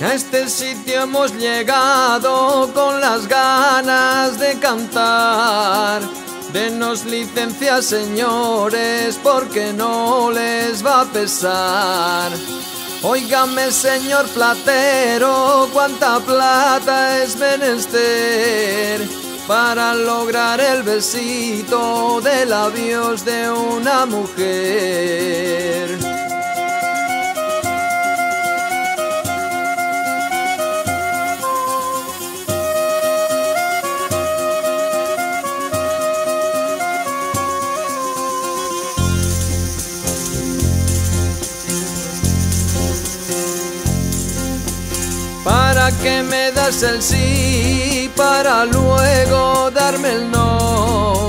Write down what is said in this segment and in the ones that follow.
A este sitio hemos llegado con las ganas de cantar. Denos licencia, señores, porque no les va a pesar. Óigame, señor platero, cuánta plata es menester para lograr el besito de labios de una mujer. ¿Para qué me das el sí para luego darme el no?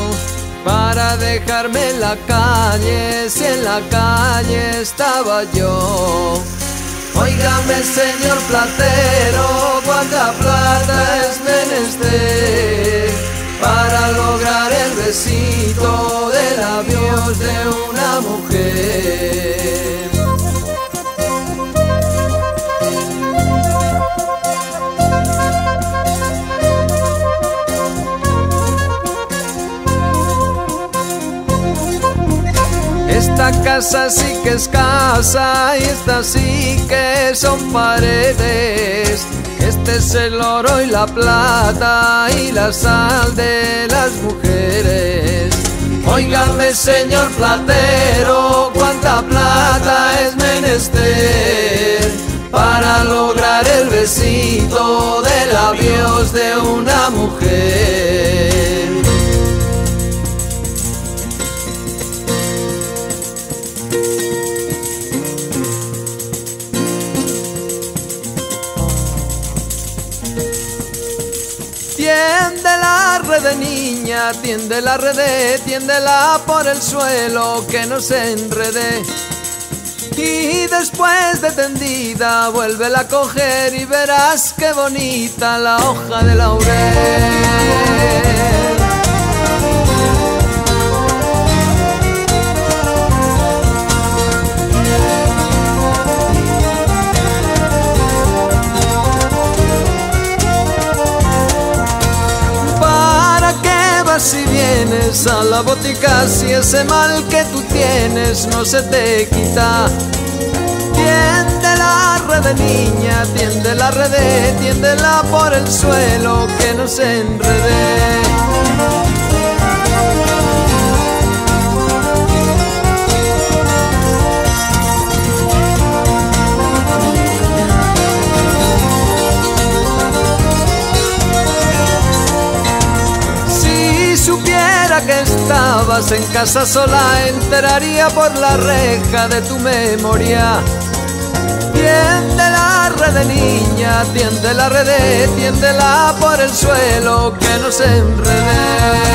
Para dejarme en la calle si en la calle estaba yo. Óigame señor platero, cuánta plata es menester para lograr el besito de labios de una mujer. Casa sí que es casa y esta sí que son paredes. Este es el oro y la plata y la sal de las mujeres. Óigame señor platero, cuánta plata es menester para lograr el besito de Tiende la red niña, tiende la red, tiéndela por el suelo que no se enrede. Y después de tendida, vuélvela a coger y verás qué bonita la hoja de laurel. Si vienes a la botica si ese mal que tú tienes no se te quita? Tiende la red niña, tiende la red, tiéndela por el suelo que no se enrede. En casa sola, entraría por la reja de tu memoria. Tiende la red niña, tiende la red, tiéndela por el suelo que no se enrede.